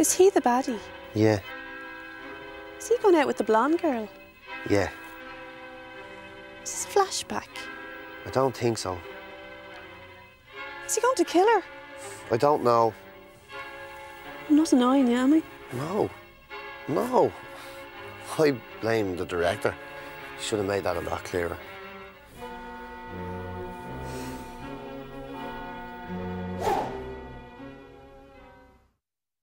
Is he the baddie? Yeah, Is he going out with the blonde girl? yeah. Is this a flashback? I don't think so. Is he going to kill her? I don't know. I'm not annoying you, am I? No. No. I blame the director. Should have made that a lot clearer.